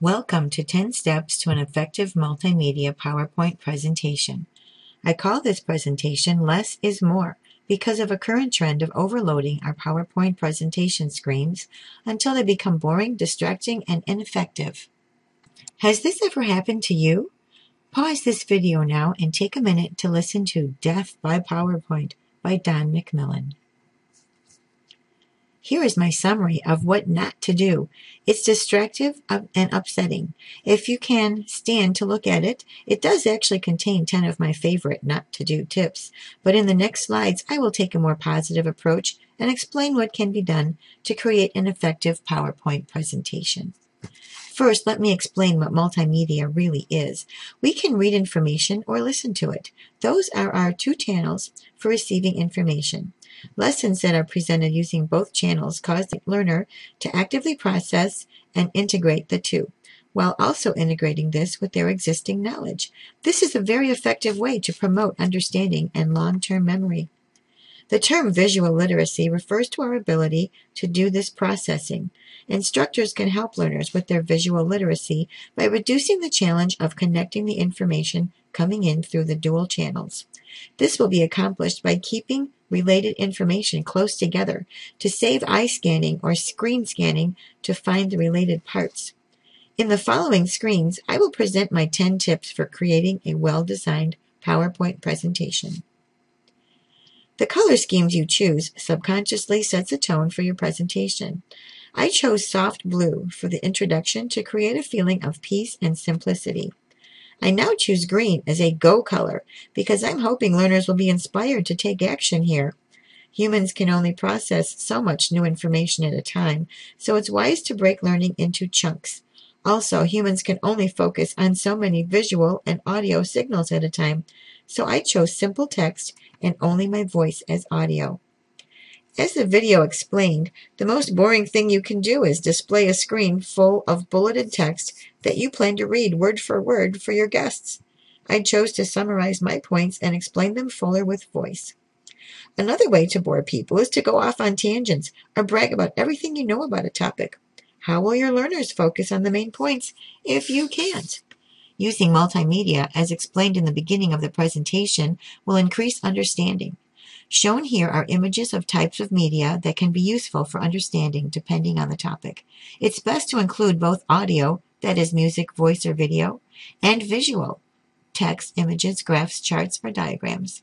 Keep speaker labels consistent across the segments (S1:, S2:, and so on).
S1: Welcome to 10 Steps to an Effective Multimedia PowerPoint Presentation. I call this presentation Less is More because of a current trend of overloading our PowerPoint presentation screens until they become boring, distracting, and ineffective. Has this ever happened to you? Pause this video now and take a minute to listen to Death by PowerPoint by Don McMillan. Here is my summary of what not to do. It's distractive and upsetting. If you can stand to look at it, it does actually contain 10 of my favorite not to do tips. But in the next slides, I will take a more positive approach and explain what can be done to create an effective PowerPoint presentation. First, let me explain what multimedia really is. We can read information or listen to it. Those are our two channels for receiving information. Lessons that are presented using both channels cause the learner to actively process and integrate the two, while also integrating this with their existing knowledge. This is a very effective way to promote understanding and long-term memory. The term visual literacy refers to our ability to do this processing. Instructors can help learners with their visual literacy by reducing the challenge of connecting the information coming in through the dual channels. This will be accomplished by keeping related information close together to save eye scanning or screen scanning to find the related parts. In the following screens, I will present my 10 tips for creating a well-designed PowerPoint presentation. The color schemes you choose subconsciously sets a tone for your presentation. I chose soft blue for the introduction to create a feeling of peace and simplicity. I now choose green as a go color because I'm hoping learners will be inspired to take action here. Humans can only process so much new information at a time, so it's wise to break learning into chunks. Also, humans can only focus on so many visual and audio signals at a time, so I chose simple text and only my voice as audio. As the video explained, the most boring thing you can do is display a screen full of bulleted text that you plan to read word for word for your guests. I chose to summarize my points and explain them fuller with voice. Another way to bore people is to go off on tangents or brag about everything you know about a topic. How will your learners focus on the main points if you can't? Using multimedia, as explained in the beginning of the presentation, will increase understanding. Shown here are images of types of media that can be useful for understanding depending on the topic. It's best to include both audio, that is music, voice, or video, and visual, text, images, graphs, charts, or diagrams.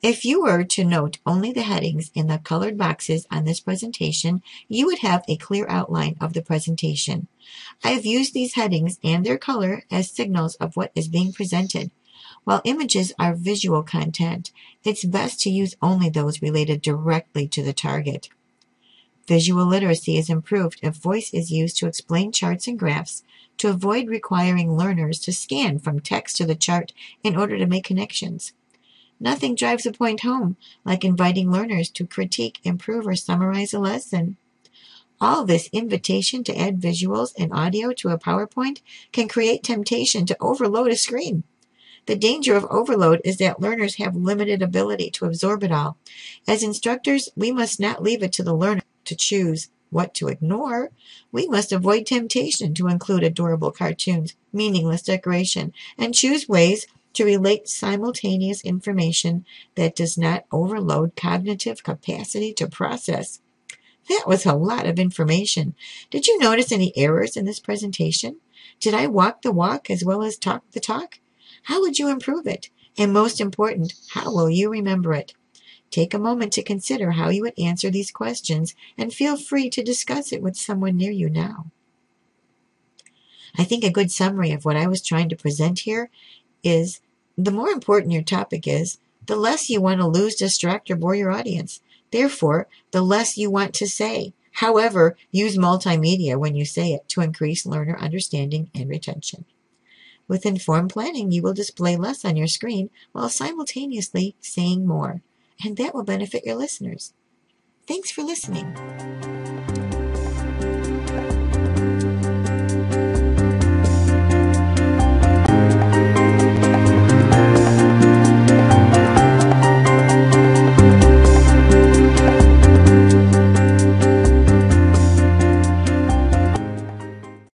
S1: If you were to note only the headings in the colored boxes on this presentation, you would have a clear outline of the presentation. I have used these headings and their color as signals of what is being presented. While images are visual content, it's best to use only those related directly to the target. Visual literacy is improved if voice is used to explain charts and graphs to avoid requiring learners to scan from text to the chart in order to make connections. Nothing drives a point home like inviting learners to critique, improve, or summarize a lesson. All this invitation to add visuals and audio to a PowerPoint can create temptation to overload a screen. The danger of overload is that learners have limited ability to absorb it all. As instructors, we must not leave it to the learner to choose what to ignore. We must avoid temptation to include adorable cartoons, meaningless decoration, and choose ways to relate simultaneous information that does not overload cognitive capacity to process. That was a lot of information. Did you notice any errors in this presentation? Did I walk the walk as well as talk the talk? How would you improve it? And most important, how will you remember it? Take a moment to consider how you would answer these questions and feel free to discuss it with someone near you now. I think a good summary of what I was trying to present here is the more important your topic is, the less you want to lose, distract, or bore your audience. Therefore, the less you want to say. However, use multimedia when you say it to increase learner understanding and retention. With informed planning, you will display less on your screen while simultaneously saying more, and that will benefit your listeners. Thanks for listening.